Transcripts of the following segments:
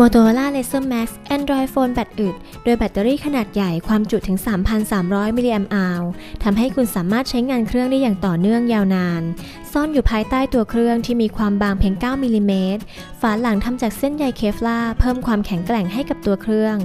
Motorola Laser Max Android Phone แบตอึด โดยแบตเตอรี่ขนาดใหญ่ความจุถึง 3,300 มิลลิแอมป์อทำให้คุณสามารถใช้งานเครื่องได้อย่างต่อเนื่องยาวนานซ่อนอยู่ภายใต้ตัวเครื่องที่มีความบางเพียง 9มิลลิเมตร ฝาหลังทำจากเส้นใยเคฟลาเพิ่มความแข็งแกร่งให้กับตัวเครื่อง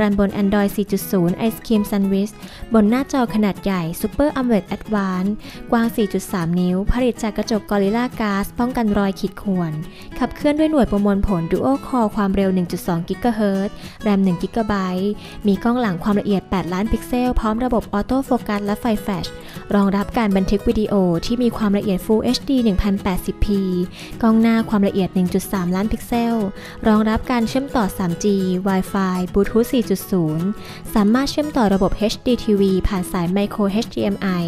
รันบน Android 4.0 Ice Cream Sandwich บนหน้าจอขนาดใหญ่ Super AMOLED Advance กว้าง 4.3 นิ้ว ผลิตจากกระจก Gorilla Glass ป้องกันรอยขีดข่วน ขับเคลื่อนด้วยหน่วยประมวลผล Dual Core ความเร็ว 1.2กิกะเฮิรตซ์แรม1กิกะไบต์มีกล้องหลังความละเอียด 8 ล้านพิกเซล พร้อมระบบ auto focus และไฟแฟลช รองรับการบันทึกวิดีโอที่มีความละเอียด Full HD 1080p กล้องหน้าความละเอียด 1.3 ล้านพิกเซล รองรับการเชื่อมต่อ 3G Wi-Fi Bluetooth 4.0 สามารถเชื่อมต่อระบบ HDTV ผ่านสาย Micro HDMI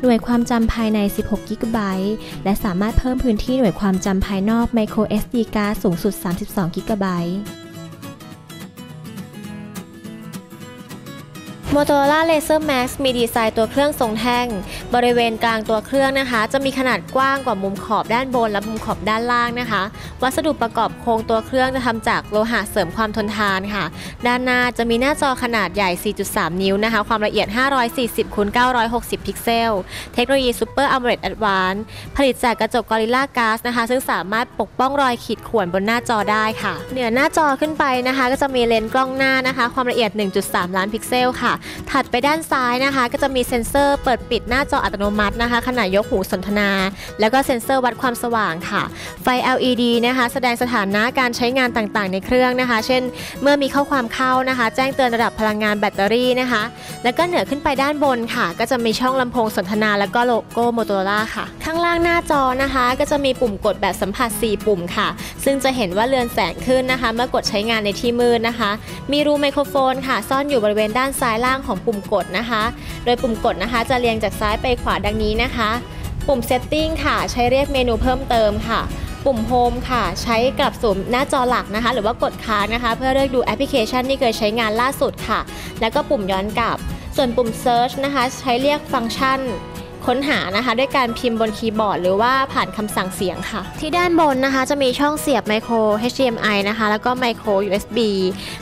หน่วยความจำภายใน 16กิกะไบต์และสามารถเพิ่มพื้นที่หน่วยความจำภายนอก Micro SD card สูงสุด 32กิก Motorola Laser Max มีดีไซน์ตัวเครื่องทรงแท่ง บริเวณกลางตัวเครื่องนะคะ จะมีขนาดกว้างกว่ามุมขอบด้านบน และมุมขอบด้านล่างนะคะ วัสดุประกอบโครงตัวเครื่องจะทำจากโลหะเสริมความทนทานค่ะ ด้านหน้าจะมีหน้าจอขนาดใหญ่ 4.3 นิ้วนะคะ ความละเอียด 540คูณ960 พิกเซล เทคโนโลยี Super AMOLED Advanced ผลิตจากกระจก Gorilla Glass นะคะ ซึ่งสามารถปกป้องรอยขีดข่วนบนหน้าจอได้ค่ะ เหนือหน้าจอขึ้นไปนะคะ ก็จะมีเลนส์กล้องหน้านะคะ ความละเอียด 1.3 ล้านพิกเซลค่ะถัดไปด้านซ้ายนะคะ ก็จะมีเซ็นเซอร์เปิดปิดหน้าจออัตโนมัตินะคะ ขณะยกหูสนทนา แล้วก็เซ็นเซอร์วัดความสว่างค่ะ ไฟ LED นะคะ แสดงสถานะการใช้งานต่างๆ ในเครื่องนะคะ เช่น เมื่อมีข้อความเข้านะคะ แจ้งเตือนระดับพลังงานแบตเตอรี่นะคะ แล้วก็เหนือขึ้นไปด้านบนค่ะ ก็จะมีช่องลำโพงสนทนา แล้วก็โลโก้ Motorola ค่ะ ข้างล่างหน้าจอนะคะ ก็จะมีปุ่มกดแบบสัมผัส 4 ปุ่มค่ะ ซึ่งจะเห็นว่าเรือนแสงขึ้นนะคะ เมื่อกดใช้งานในที่มืดนะคะ มีรูไมโครโฟนค่ะ ซ่อนอยู่บริเวณด้านซ้ายล่างของปุ่มกดนะคะ โดยปุ่มกดนะคะ จะเรียงจากซ้ายไปขวาดังนี้นะคะ ปุ่ม Setting ค่ะ ใช้เรียกเมนูเพิ่มเติมค่ะ ปุ่ม Home ค่ะ ใช้กลับสู่หน้าจอหลักนะคะ หรือว่ากดค้างนะคะ เพื่อเลือกดูแอปพลิเคชันที่เคยใช้งานล่าสุดค่ะ แล้วก็ปุ่มย้อนกลับ ส่วนปุ่ม Search นะคะ ใช้เรียกฟังก์ชัน ค้นหานะคะ ด้วยการพิมพ์บนคีย์บอร์ด หรือว่าผ่านคำสั่งเสียงค่ะ ที่ด้านบนนะคะจะมีช่องเสียบไมโคร HDMI นะคะ แล้วก็ Micro USB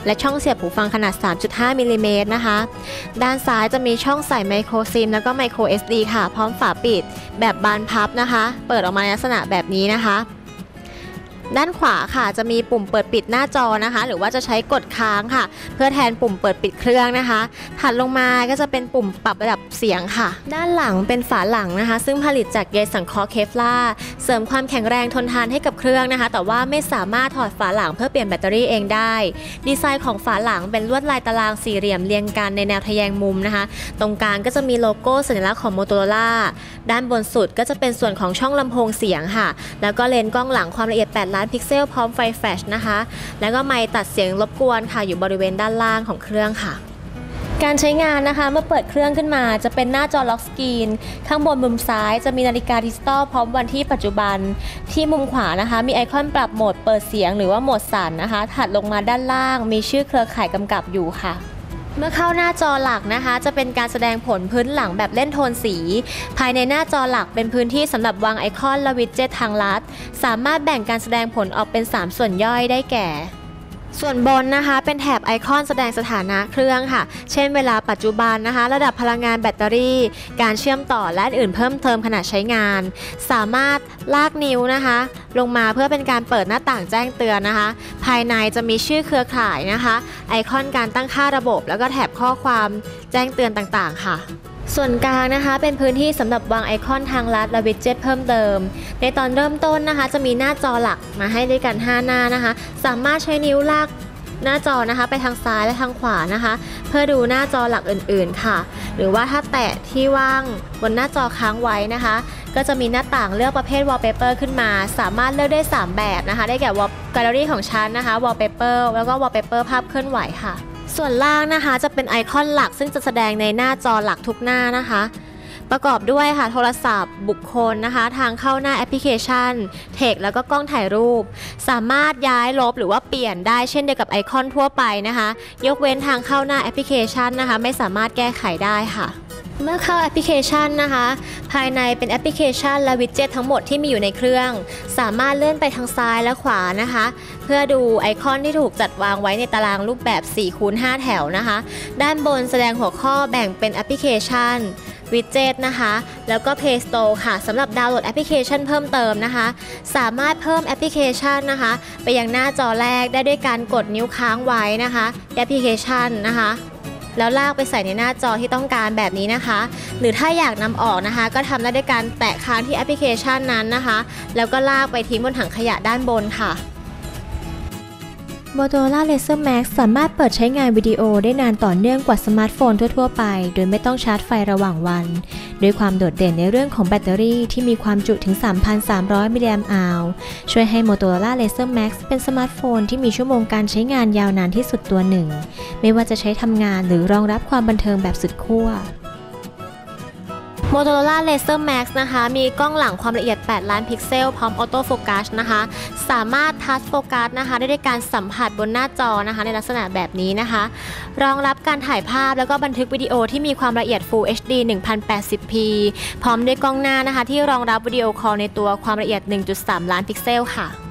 และช่องเสียบหูฟังขนาด 3.5มิลลิเมตรนะคะ ด้านซ้ายจะมีช่องใส่ Micro SIM แล้วก็ Micro SD ค่ะ พร้อมฝาปิด แบบบานพับนะคะ เปิดออกมาในลักษณะแบบนี้นะคะ ด้านขวาค่ะจะมีปุ่มเปิดปิดหน้าจอนะคะ หรือว่าจะใช้กดค้างค่ะ เพื่อแทนปุ่มเปิดปิดเครื่องนะคะถัดลงมาก็จะเป็นปุ่มปรับระดับเสียงค่ะ ด้านหลังเป็นฝาหลังนะคะ ซึ่งผลิตจากใยสังเคราะห์เคฟลาเสริมความแข็งแรงทนทานให้กับเครื่องนะคะ แต่ว่าไม่สามารถถอดฝาหลังเพื่อเปลี่ยนแบตเตอรี่เองได้ ดีไซน์ของฝาหลังเป็นลวดลายตารางสี่เหลี่ยมเรียงกันในแนวทะแยงมุมนะคะ ตรงกลางก็จะมีโลโก้สัญลักษณ์ของ Motorola ด้านบนสุดก็จะเป็นส่วนของช่องลำโพงเสียงค่ะ แล้วก็เลนส์กล้องหลังความละเอียด8ล้านพิกเซลพร้อมไฟแฟลชนะคะ แล้วก็ไมค์ตัดเสียงรบกวนค่ะอยู่บริเวณด้านล่างของเครื่องค่ะการใช้งานนะคะเมื่อเปิดเครื่องขึ้นมาจะเป็นหน้าจอ lock screen ข้างบนมุมซ้ายจะมีนาฬิกาดิจิตอลพร้อมวันที่ปัจจุบัน ที่มุมขวานะคะ มีไอคอนปรับโหมดเปิดเสียงหรือว่าโหมดสั่นนะคะ ถัดลงมาด้านล่างมีชื่อเครือข่ายกำกับอยู่ค่ะ เมื่อเข้าหน้าจอหลักนะคะ จะเป็นการแสดงผลพื้นหลังแบบเล่นโทนสี ภายในหน้าจอหลักเป็นพื้นที่สำหรับวางไอคอนและวิดเจ็ตทางลัด สามารถแบ่งการแสดงผลออกเป็น 3 ส่วนย่อยได้แก่ ส่วนบนนะคะเป็นแถบไอคอนแสดงสถานะเครื่องค่ะ เช่นเวลาปัจจุบันนะคะ ระดับพลังงานแบตเตอรี่ การเชื่อมต่อและอื่นเพิ่มเติมขณะใช้งาน สามารถลากนิ้วนะคะ ลงมาเพื่อเป็นการเปิดหน้าต่างแจ้งเตือนนะคะ ภายในจะมีชื่อเครือข่ายนะคะ ไอคอนการตั้งค่าระบบ แล้วก็แถบข้อความแจ้งเตือนต่างๆ ค่ะ ส่วนกลางนะคะเป็นพื้นที่สำหรับวางไอคอนทางลัดและวิดเจ็ตเพิ่มเติม ในตอนเริ่มต้นนะคะ จะมีหน้าจอหลักมาให้ด้วยกัน 5 หน้านะคะ สามารถใช้นิ้วลากหน้าจอนะคะไปทางซ้ายและทางขวานะคะ เพื่อดูหน้าจอหลักอื่นๆค่ะ หรือว่าถ้าแตะที่ว่างบนหน้าจอค้างไว้นะคะ ก็จะมีหน้าต่างเลือกประเภท wallpaper ขึ้นมา สามารถเลือกได้ 3 แบบนะคะ ได้แก่ wall gallery ของฉันนะคะ wallpaper แล้วก็ wallpaper ภาพเคลื่อนไหวค่ะ ส่วนล่างนะคะจะเป็นไอคอนหลักซึ่งจะแสดงในหน้าจอหลักทุกหน้านะคะ ประกอบด้วยค่ะโทรศัพท์ บุคคลนะคะ ทางเข้าหน้าแอปพลิเคชันเทคแล้วก็กล้องถ่ายรูป สามารถย้ายลบหรือว่าเปลี่ยนได้เช่นเดียวกับไอคอนทั่วไปนะคะ ยกเว้นทางเข้าหน้าแอปพลิเคชันนะคะ ไม่สามารถแก้ไขได้ค่ะ เมื่อเข้าแอปพลิเคชันนะคะ ภายในเป็นแอปพลิเคชันและวิดเจ็ตทั้งหมดที่มีอยู่ในเครื่อง สามารถเลื่อนไปทางซ้ายและขวานะคะ เพื่อดูไอคอนที่ถูกจัดวางไว้ในตารางรูปแบบ4คูณ5แถวนะคะ ด้านบนแสดงหัวข้อแบ่งเป็นแอปพลิเคชันวิดเจ็ตนะคะ แล้วก็ Play Store ค่ะสำหรับดาวน์โหลดแอปพลิเคชันเพิ่มเติมนะคะ สามารถเพิ่มแอปพลิเคชันนะคะ ไปยังหน้าจอแรกได้ด้วยการกดนิ้วค้างไว้นะคะ แอปพลิเคชันนะคะ แล้วลากไปใส่ในหน้าจอที่ต้องการแบบนี้นะคะ หรือถ้าอยากนำออกนะคะ ก็ทำได้ด้วยการแตะค้างที่แอปพลิเคชันนั้นนะคะ แล้วก็ลากไปทิ้งบนถังขยะด้านบนค่ะ Motorola Laser Max สามารถเปิดใช้งานวิดีโอได้นานต่อเนื่องกว่าสมาร์ทโฟนทั่ว ๆ ไป โดยไม่ต้องชาร์จไฟระหว่างวัน ด้วยความโดดเด่นในเรื่องของแบตเตอรี่ที่มีความจุถึง 3,300 มิลลิแอมป์อาวช่วยให้ Motorola Laser Max เป็นสมาร์ทโฟนที่มีชั่วโมงการใช้งานยาวนานที่สุดตัวหนึ่ง ไม่ว่าจะใช้ทำงานหรือรองรับความบันเทิงแบบสุดขั้ว Motorola Laser Max นะคะ มีกล้องหลังความละเอียด 8 ล้านพิกเซล พร้อม auto focus นะคะ สามารถ touch focus นะคะ ได้ด้วยการสัมผัสบนหน้าจอนะคะ ในลักษณะแบบนี้นะคะ รองรับการถ่ายภาพแล้วก็บันทึกวิดีโอที่มีความละเอียด Full HD 1080p พร้อมด้วยกล้องหน้านะคะ ที่รองรับ video call ในตัวความละเอียด 1.3 ล้านพิกเซลค่ะ